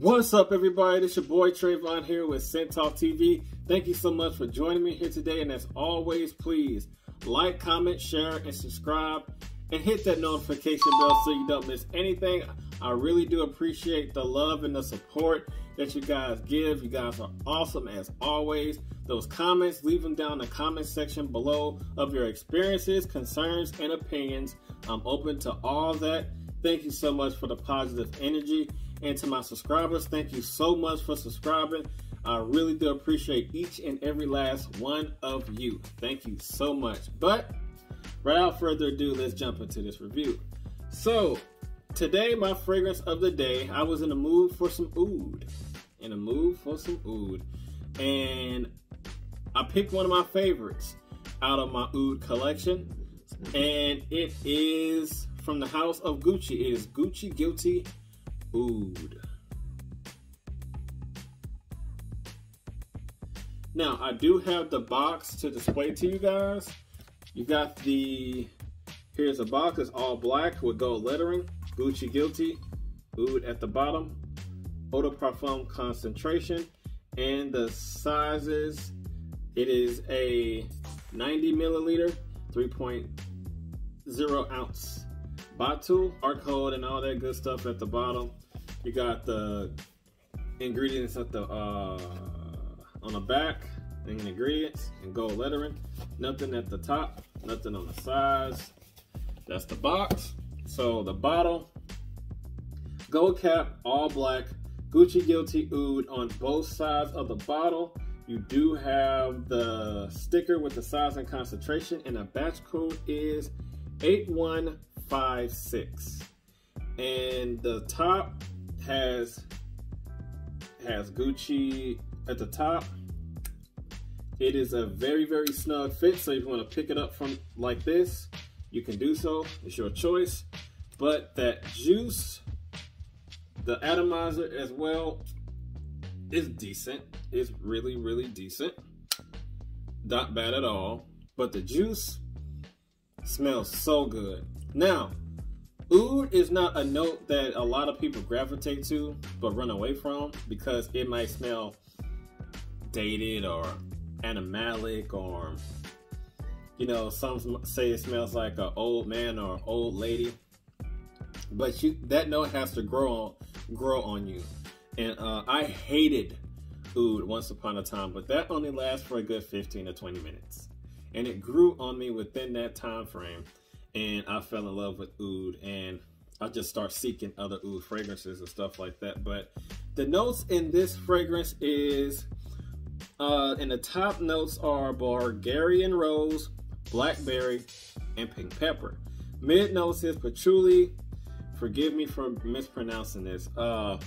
What's up, everybody? This your boy Trayvon here with Scent Talk TV. Thank you so much for joining me here today. And as always, please like, comment, share, and subscribe, and hit that notification bell so you don't miss anything. I really do appreciate the love and the support that you guys give. You guys are awesome as always. Those comments, leave them down in the comment section below of your experiences, concerns, and opinions. I'm open to all that. Thank you so much for the positive energy. And to my subscribers, thank you so much for subscribing. I really do appreciate each and every last one of you. Thank you so much. But without further ado, let's jump into this review. So, today, my fragrance of the day, I was in the mood for some oud. In the mood for some oud. And I picked one of my favorites out of my oud collection. Mm-hmm. And it is from the house of Gucci. It is Gucci Guilty Oud. Now, I do have the box to display to you guys. You got the, here's a box, it's all black with gold lettering. Gucci Guilty, Oud at the bottom. Eau de Parfum concentration. And the sizes, it is a 90 milliliter, 3.0 ounce bottle, art code and all that good stuff at the bottom. You got the ingredients at the uh, on the back and ingredients and gold lettering. Nothing at the top, nothing on the sides. That's the box. So the bottle, gold cap, all black, Gucci Guilty Oud on both sides of the bottle. You do have the sticker with the size and concentration and the batch code is 8156. And the top has has Gucci at the top. It is a very, very snug fit. So if you want to pick it up from like this, you can do so. It's your choice. But that juice, the atomizer as well, is decent. It's really, really decent. Not bad at all. But the juice smells so good. Now, Oud is not a note that a lot of people gravitate to but run away from because it might smell dated or animalic or you know some say it smells like an old man or an old lady. But you that note has to grow on grow on you. And uh, I hated Oud once upon a time but that only lasts for a good 15 to 20 minutes. And it grew on me within that time frame and I fell in love with oud and I just start seeking other oud fragrances and stuff like that. But the notes in this fragrance is, uh, in the top notes are Bulgarian rose, blackberry, and pink pepper. Mid notes is patchouli, forgive me for mispronouncing this, uh,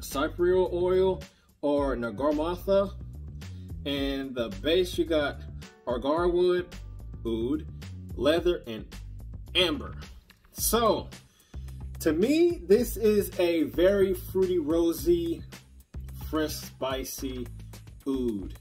cypriol oil or nagarmotha. And the base you got agarwood, oud, leather, and amber. So, to me, this is a very fruity, rosy, fresh, spicy oud.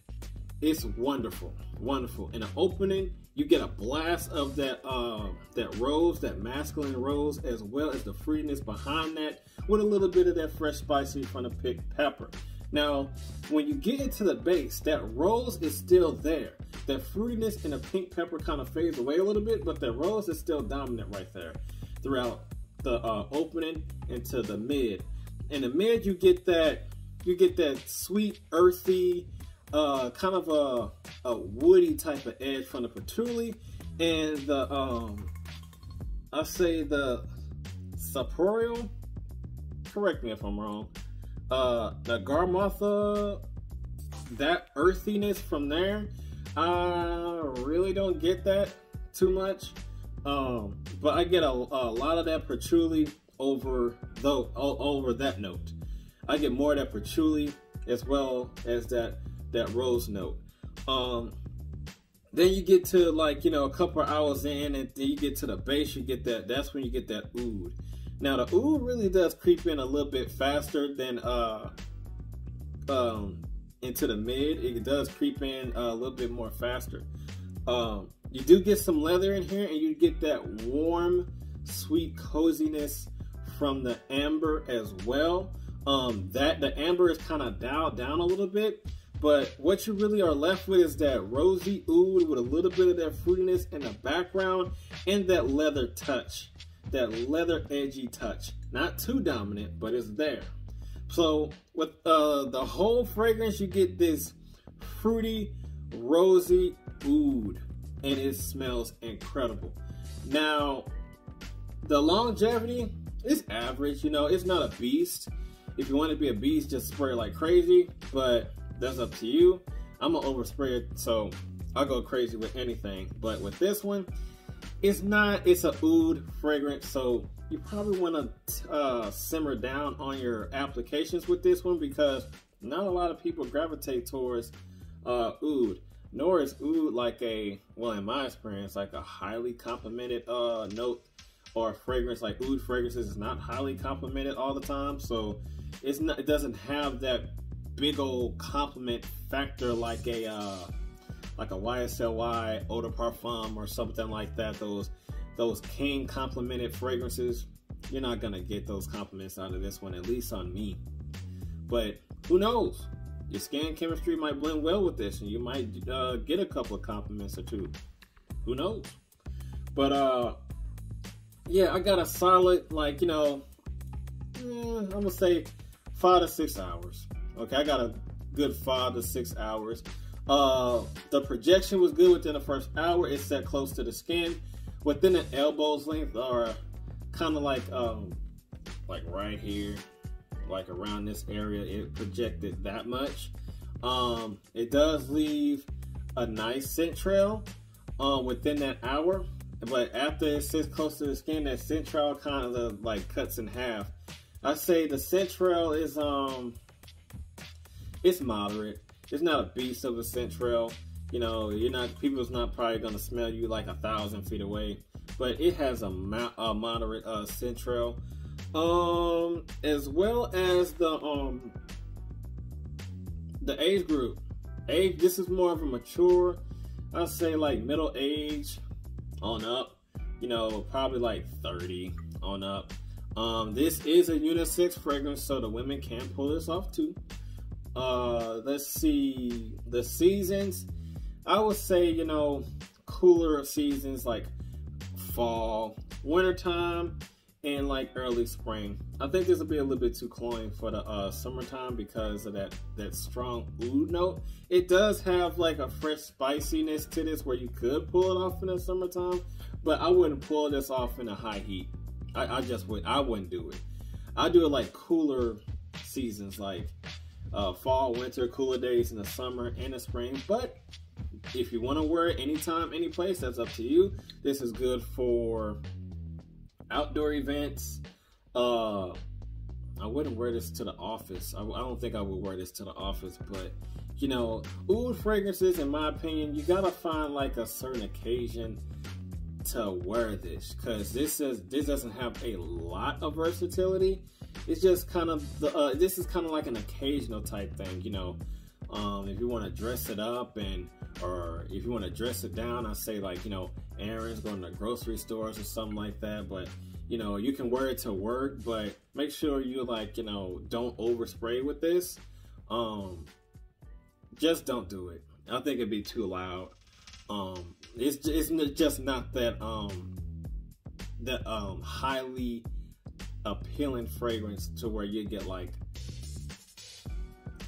It's wonderful, wonderful. In the opening, you get a blast of that uh, that rose, that masculine rose, as well as the fruitiness behind that, with a little bit of that fresh spicy from the pink pepper. Now, when you get into the base, that rose is still there. That fruitiness and the pink pepper kind of fades away a little bit, but the rose is still dominant right there throughout the uh, opening into the mid. In the mid, you get that you get that sweet, earthy, uh, kind of a, a woody type of edge from the patchouli, and the um, I say the saporial. Correct me if I'm wrong. Uh, the Garmotha, that earthiness from there, I really don't get that too much. Um, but I get a, a lot of that patchouli over though over that note. I get more of that patchouli as well as that that rose note. Um, then you get to like you know a couple hours in, and then you get to the base. You get that. That's when you get that oud. Now the oud really does creep in a little bit faster than uh um into the mid. It does creep in a little bit more faster. Um, you do get some leather in here, and you get that warm, sweet coziness from the amber as well. Um, that the amber is kind of dialed down a little bit, but what you really are left with is that rosy oud with a little bit of that fruitiness in the background and that leather touch, that leather edgy touch. Not too dominant, but it's there. So with uh, the whole fragrance, you get this fruity, rosy oud, and it smells incredible. Now, the longevity is average. You know, it's not a beast. If you want to be a beast, just spray like crazy. But that's up to you. I'm gonna overspray it, so I'll go crazy with anything. But with this one, it's not. It's a oud fragrance, so you probably want to uh, simmer down on your applications with this one because not a lot of people gravitate towards uh, oud. Nor is oud like a well, in my experience, like a highly complimented uh, note or fragrance. Like oud fragrances is not highly complimented all the time, so it's not. It doesn't have that big old compliment factor like a uh, like a YSL Y eau de parfum or something like that. Those those king complimented fragrances, you're not gonna get those compliments out of this one, at least on me. But who knows? Your skin chemistry might blend well with this, and you might uh, get a couple of compliments or two. Who knows? But uh, yeah, I got a solid like you know, eh, I'm gonna say five to six hours. Okay, I got a good five to six hours. Uh, the projection was good within the first hour. It set close to the skin. Within an elbows length or kind of like um, like right here, like around this area, it projected that much. Um, it does leave a nice scent trail uh, within that hour. But after it sits close to the skin, that scent trail kind of like cuts in half. I say the scent trail is um it's moderate. It's not a beast of a scent trail. You know, you're not people's not probably gonna smell you like a thousand feet away, but it has a, a moderate uh, scent trail, um, as well as the um the age group. Age. This is more of a mature. I'd say like middle age on up. You know, probably like 30 on up. Um, this is a unisex fragrance, so the women can pull this off too. Uh, let's see the seasons. I would say you know cooler seasons like fall, wintertime, and like early spring. I think this will be a little bit too cloying for the uh, summertime because of that that strong oud note. It does have like a fresh spiciness to this where you could pull it off in the summertime, but I wouldn't pull this off in a high heat. I, I just would I wouldn't do it. I do it like cooler seasons like uh, fall, winter, cooler days in the summer and the spring. But if you want to wear it anytime, any place, that's up to you. This is good for outdoor events. Uh, I wouldn't wear this to the office. I, I, don't think I would wear this to the office, but you know, oud fragrances, in my opinion, you gotta find like a certain occasion to wear this because this is this doesn't have a lot of versatility it's just kind of the uh, this is kind of like an occasional type thing you know um, if you want to dress it up and or if you want to dress it down i say like you know errands going to grocery stores or something like that but you know you can wear it to work but make sure you like you know don't overspray with this. Um just don't do it. I think it'd be too loud. Um it's it's just not that um that um highly appealing fragrance to where you get like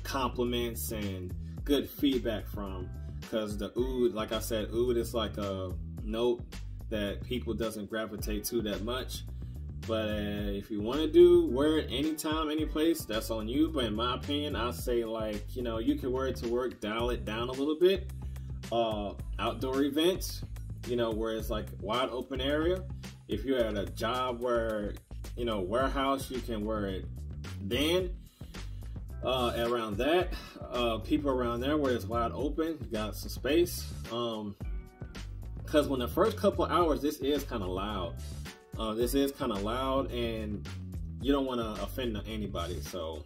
compliments and good feedback from because the oud like i said oud is like a note that people doesn't gravitate to that much. But uh, if you want to do wear it anytime any place that's on you. But in my opinion i say like you know you can wear it to work dial it down a little bit. Uh outdoor events you know where it's like wide open area. If you're at a job where you know, warehouse, you can wear it then. Uh, around that, uh, people around there where it's wide open, got some space. Um, cause when the first couple hours, this is kind of loud. Uh, this is kind of loud and you don't want to offend anybody. So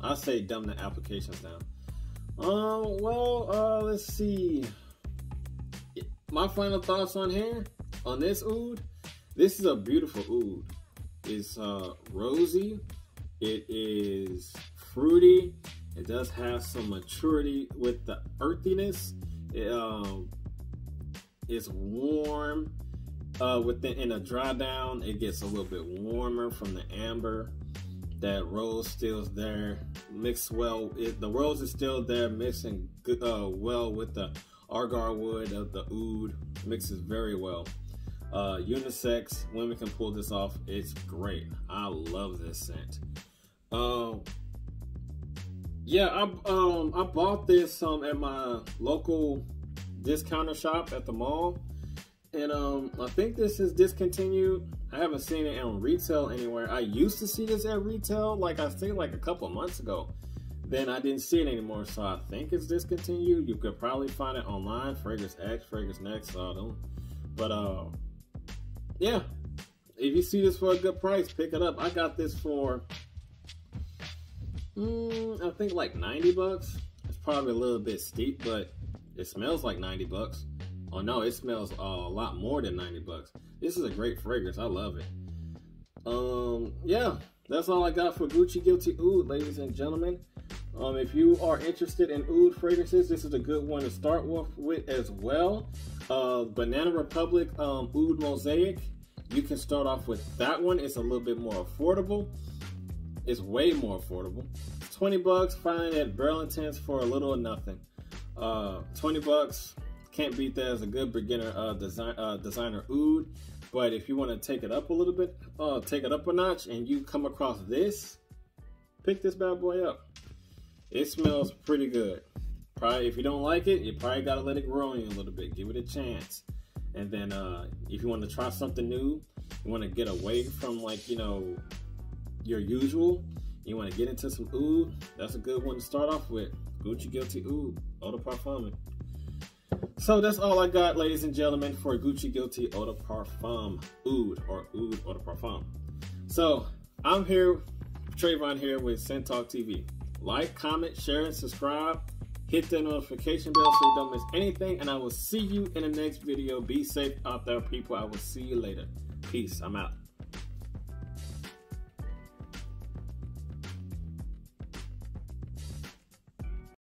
I say dumb the applications down. Uh, well, uh, let's see. My final thoughts on here, on this oud. This is a beautiful oud. It's uh, rosy. It is fruity. It does have some maturity with the earthiness. It, um, it's warm. Uh, within in a dry down, it gets a little bit warmer from the amber. That rose still's there, mixed well. It, the rose is still there, mixing good, uh, well with the agar wood of the oud. Mixes very well. Uh, unisex, women can pull this off. It's great. I love this scent. Um, yeah, I um I bought this um at my local discounter shop at the mall, and um I think this is discontinued. I haven't seen it in retail anywhere. I used to see this at retail, like I think like a couple months ago. Then I didn't see it anymore, so I think it's discontinued. You could probably find it online, Fragrance X, FragranceNet, I don't. But uh, yeah, if you see this for a good price, pick it up. I got this for Mm, I think like 90 bucks. It's probably a little bit steep, but it smells like 90 bucks. Oh no, it smells uh, a lot more than 90 bucks. This is a great fragrance. I love it. Um, yeah, that's all I got for Gucci Guilty Oud, ladies and gentlemen. Um, if you are interested in oud fragrances, this is a good one to start with, with as well. Uh, Banana Republic um, Oud Mosaic. You can start off with that one. It's a little bit more affordable. It's way more affordable. 20 bucks, find at Burlington's for a little or nothing. Uh, 20 bucks, can't beat that as a good beginner uh, design, uh, designer oud. But if you want to take it up a little bit, uh, take it up a notch, and you come across this, pick this bad boy up. It smells pretty good. Probably, if you don't like it, you probably gotta let it grow you a little bit. Give it a chance. And then, uh, if you want to try something new, you want to get away from like you know your usual, you want to get into some oud, that's a good one to start off with. Gucci Guilty Oud, Eau de Parfum. So that's all I got, ladies and gentlemen, for Gucci Guilty Eau de Parfum Oud or Oud Eau de Parfum. So I'm here, Trayvon here with Scent Talk TV. Like, comment, share, and subscribe. Hit that notification bell so you don't miss anything. And I will see you in the next video. Be safe out there, people. I will see you later. Peace. I'm out.